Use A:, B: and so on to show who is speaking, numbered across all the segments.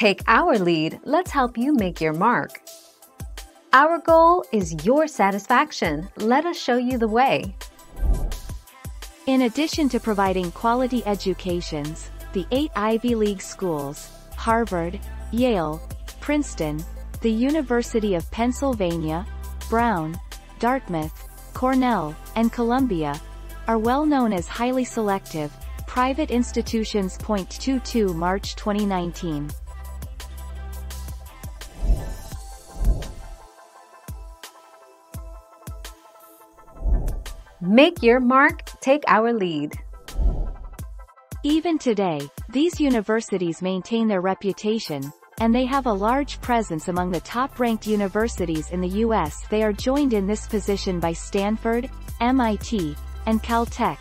A: Take our lead, let's help you make your mark. Our goal is your satisfaction. Let us show you the way.
B: In addition to providing quality educations, the eight Ivy League schools, Harvard, Yale, Princeton, the University of Pennsylvania, Brown, Dartmouth, Cornell, and Columbia, are well known as highly selective, private institutions. 22 March 2019.
A: Make your mark, take our lead.
B: Even today, these universities maintain their reputation, and they have a large presence among the top-ranked universities in the U.S. They are joined in this position by Stanford, MIT, and Caltech.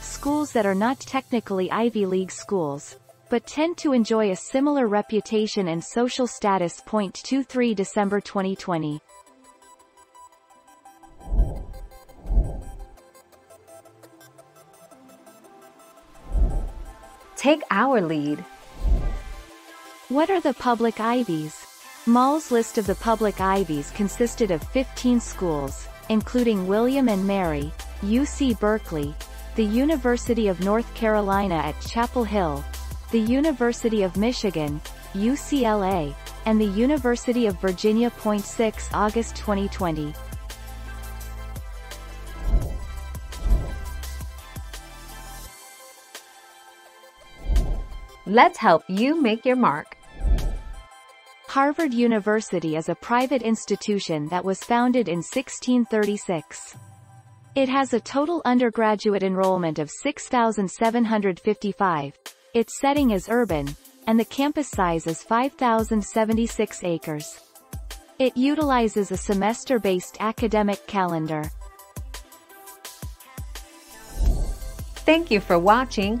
B: Schools that are not technically Ivy League schools, but tend to enjoy a similar reputation and social status. 23 December 2020.
A: Take our lead.
B: What are the public Ivies? Moll's list of the public Ivies consisted of 15 schools, including William and Mary, UC Berkeley, the University of North Carolina at Chapel Hill, the University of Michigan, UCLA, and the University of Virginia. 6 August 2020.
A: Let's help you make your mark.
B: Harvard University is a private institution that was founded in 1636. It has a total undergraduate enrollment of 6,755. Its setting is urban, and the campus size is 5,076 acres. It utilizes a semester-based academic calendar.
A: Thank you for watching.